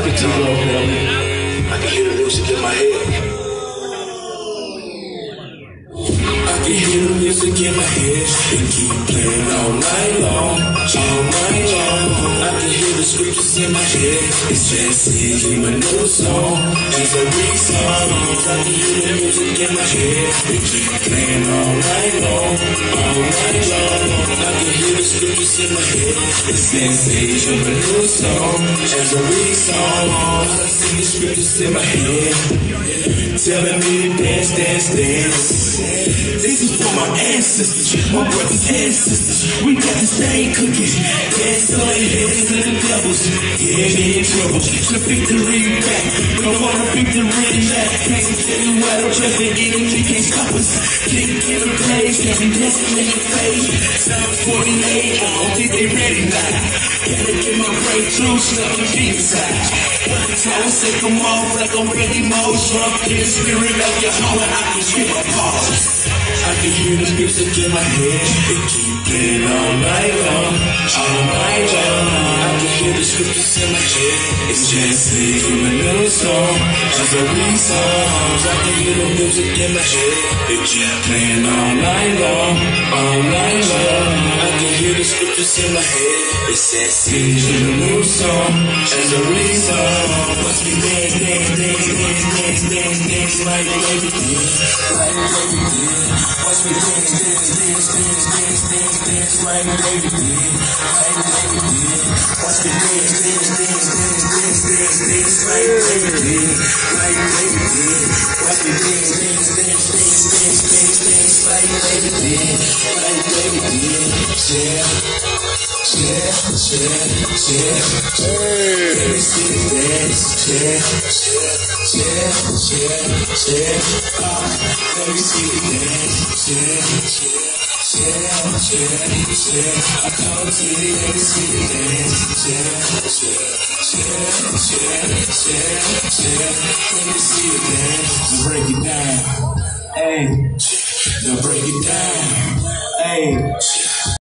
I can turn off now. I can hear the music in my head. I can hear the music in my head. It keep playing all night long, all night long. I can hear the scriptures in my head. It's just singing a new song as a song. I can hear the music in my head. It keep playing all night long, all night long. Scriptures in my head. It's sensation of a new song as a song. I see the scriptures in my head. Telling me to dance, dance, dance. This is for my ancestors, my brothers and sisters. We got the same cookies. Dance on heads to the devils. Yeah, they in trouble. The victory back. Don't want a victory left. Can't tell you what I'm just the enemy can't stop us. Can't give a place, can't destiny in face. Psalm 48, I don't think they ready now. Get my breakthrough, stuff to deep inside. One time, say come off like I'm ready, more drunk in the spirit of your heart. I can hear a pause. I can hear the music in my head. It keep playing all night long, all night long. I can hear the scriptures in my head. It's just a new song as a song. I can hear the music in my head. It keep playing all night long, all night long. I can hear the scriptures in my head. It says singing a new song as a song. Watch me dance, dance, dance, dance, dance, dance, dance like baby did, like baby did. Watch me dance, dance, dance, dance, dance, dance, dance like baby did, like baby did. Me dance, dance, dance, dance, dance, baby baby baby you dance. Yeah, yeah, yeah, yeah, yeah, yeah. Break it down. Hey, now break it down. Hey.